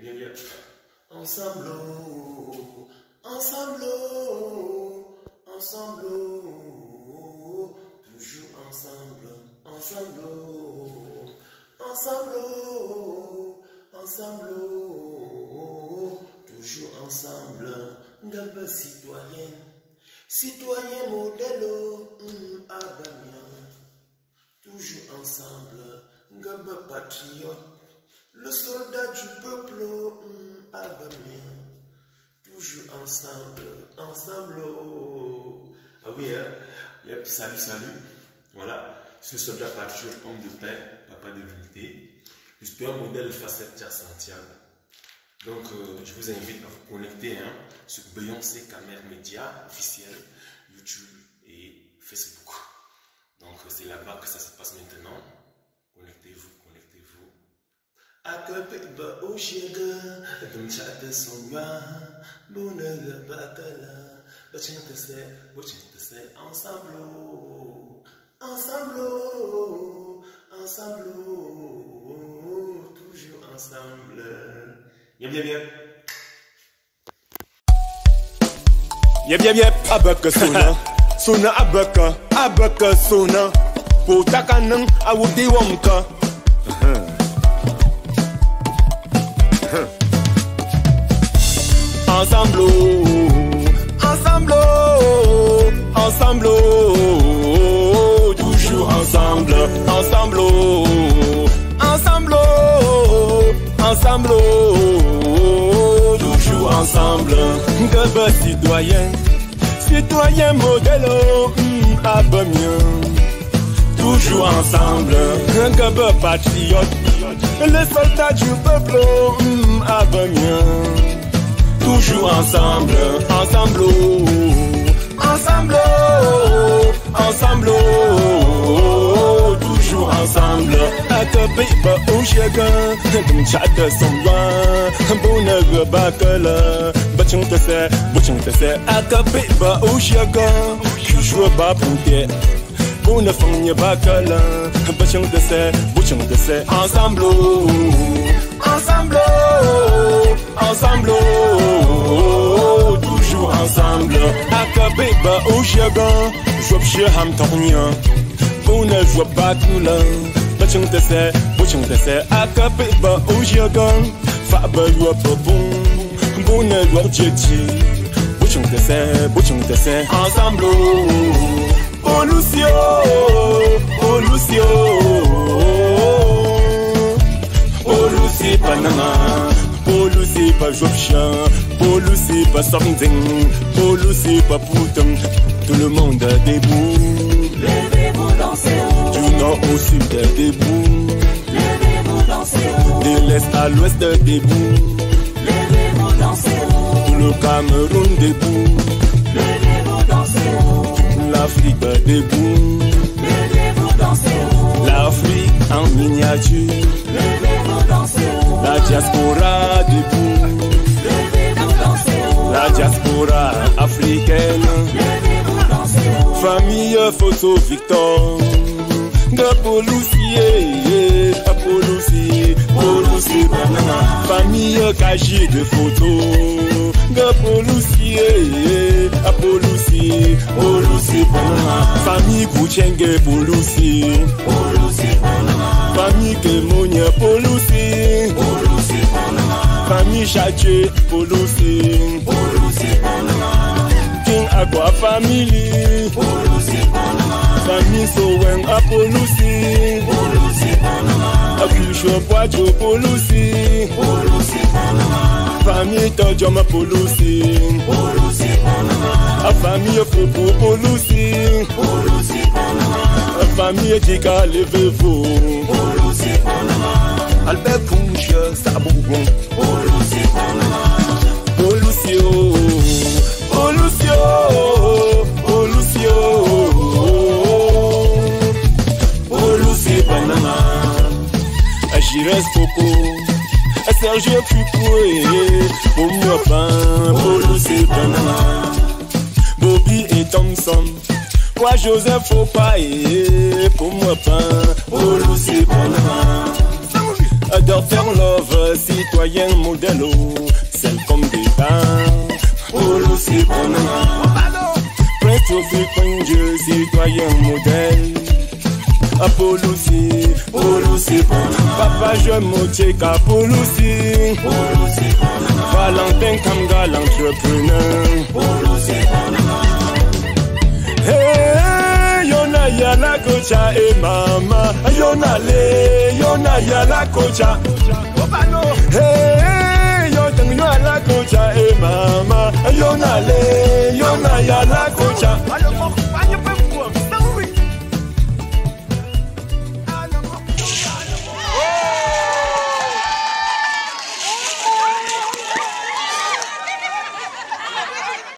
Bien. Ensemble, ensemble, ensemble, toujours ensemble, ensemble, ensemble, ensemble, toujours ensemble, Ngaba citoyen, citoyen modèle, hum, Abamien, toujours ensemble, Ngaba patriote. Le soldat du peuple, hum, Abamien, toujours ensemble, ensemble. oh. Ah oui, hein? Salut, salut. Voilà, ce soldat patriote, homme de paix, papa de l'unité. J'espère modèle facette à Santiago. Donc, euh, je vous invite à vous connecter hein, sur Beyoncé Camer Média officiel, YouTube et Facebook. Donc, c'est là-bas que ça se passe maintenant. Connectez-vous. Ensemble, ensemble, toujours ensemble. Bien, bien, bien. Yep, yep, yep, abaka sona. Sona abaka, abaka sona. Po takanang awudi wonka. Gaba citoyen, citoyen modèle, oh, hum, ah ben mieux. Toujours ensemble, Gaba patriote, les soldats du peuple, oh, hum, ah ben mieux toujours ensemble, ensemble, ensemble, ensemble, toujours ensemble. Akabe ba oshaga, dum chata somwa, bona bakala, bachung tase, bachung tase. Akabe ba oshaga, toujours ba pute. Bona fanya bakala, bachung tase, bachung tase. Ensemble, oh, ensemble, oh, ensemble, oh, toujours ensemble. Akabe ba oshaga, jwab ham tornya. Bona jwab bakula, bachung tase, bachung tase. Akabe ba oshaga, fa ba jwab bon, bona jwab jeji. Bachung tase, bachung tase. Ensemble, oh, oh Lucio, oh Lucio. Polu c'est pas nana, Polu c'est pas jobchin, Polu c'est pas something, Polu c'est pas poutin, tout le monde debout. Levez-vous, dansez haut. Du nord au sud debout, Levez-vous, dansez haut. de l'est à l'ouest est debout, Cameroun debout, Levez-vous, dansez l'Afrique debout, Levez-vous, dansez l'Afrique en miniature, Levez-vous, dansez la diaspora debout, Levez-vous, dansez la diaspora africaine. Levez-vous, dansez. Famille photo Victor. De policier De policier polusi banana de foto Ga polusi e A polusi. Polusi kuchenge polusi. Polusi banana Fami kemonye polusi. Polusi banana Fami chache polusi. Polusi banana King Aqua family. Polusi banana Fami sowen a polusi. Polusi Ciobăciu polusi Polusi panama Famille tojo ma polusi Polusi panama A famille fupu polusi Polusi panama A famille jika levez-vous Polusi panama Albert Kouche, Sabougon Polusi panama Polusi oh Agires Coco Sergio Fukue Pour moi pain Polusi Banana Bobby et Thompson Moi Joseph Fopaye Pour moi pain Polusi Banana Adore faire love, citoyen modèle, celle comme des temps. Polo si bonama. Prince Trophy, Dieu, citoyen modèle. Apolosi, Polo si bonama. Papa je mocheka Polosi, Polo si bonama. Valentin Kamga l'entrepreneur. Hey, yona yala kocha e mama, yona le, yona yala kocha. Hey, yona yala kocha e mama, yona le, yona yala kocha.